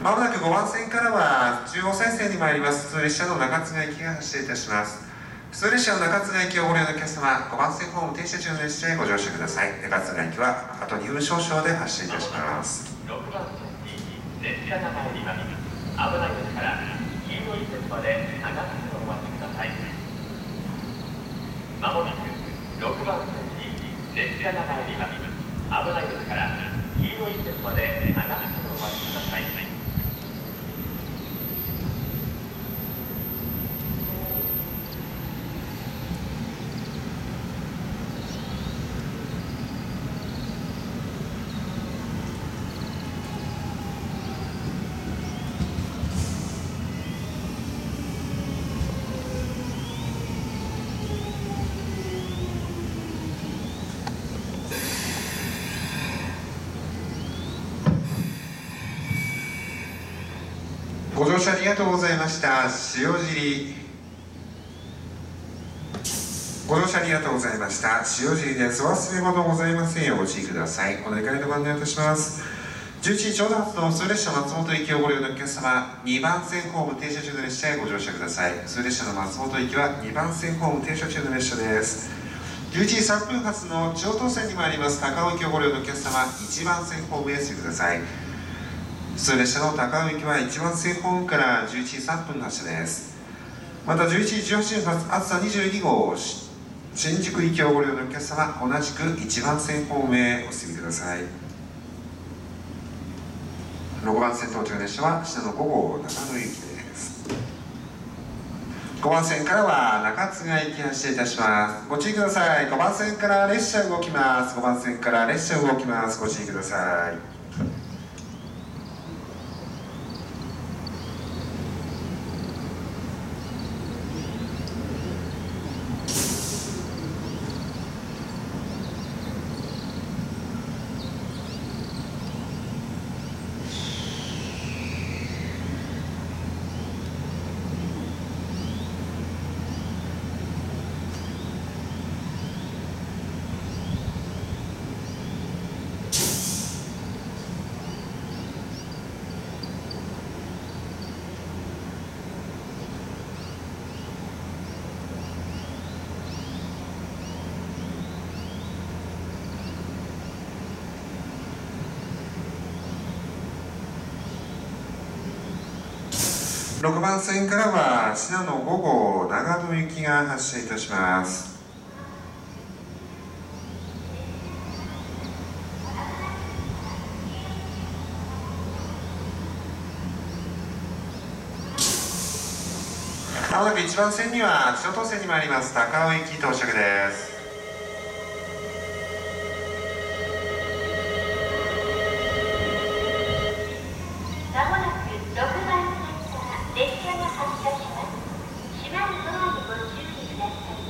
まもなく5番線からは中央再生に参ります。普通列車の中津川行きが発車いたします。普通列車の中津川行きをご利用のお客様5番線ホーム停車中の列車へご乗車ください。中津川行きはあと2分少々で発車いたします。6番線に列車が参ります危ないですから黄色い線まで長くお待ちくださいまもなく6番線に列車が参ります。危ないですから黄色い線まで長くお待ちください。ご乗車ありがとうございました。塩尻。ご乗車ありがとうございました。塩尻です。忘れ物ございませんようご注意ください。お願いのご案内いたします。11時ちょうど発の普通列車松本行きをご利用のお客様2番線ホーム停車中の列車へご乗車ください。普通列車の松本行きは2番線ホーム停車中の列車です。11時3分発の超東線に参ります。高尾行きをご利用のお客様1番線ホームへ進みください。普通列車の高尾行きは1番線ホームから11時3分発車です。また11時18分発朝22号新宿行きをご利用のお客様同じく1番線ホームへお進みください。6番線到着列車は下の5号長野行きです。5番線からは中津川行き発車いたします。ご注意ください。5番線から列車動きます。5番線から列車動きます。ご注意ください。6番線からは信濃5号長野行きが発車いたします。まもなく1番線には千代東線に参ります。高尾行き到着ですまもなく6番線から列車が発車します。閉まるドアにご注意ください。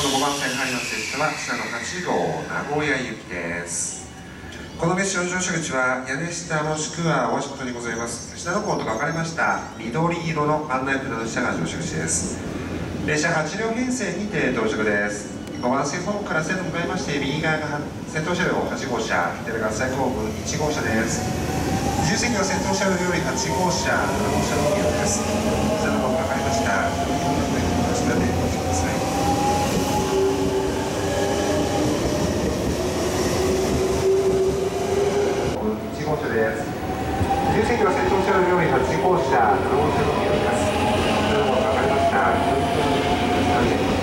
この5番線入ります。列車は下の8号名古屋行きです。この列車の乗車口は屋根下もしくは大橋本にございます。下の方と書かれました。緑色の案内札の下が乗車口です。列車8両編成にて到着です。5番線ホームから線路向かいまして右側が先頭車両8号車左が最後部1号車です。自由席は先頭車両より8号車7号車の利用です。下の方が書かれました。自由席は先頭車両4名8号車、7号車のみになります。分かりました。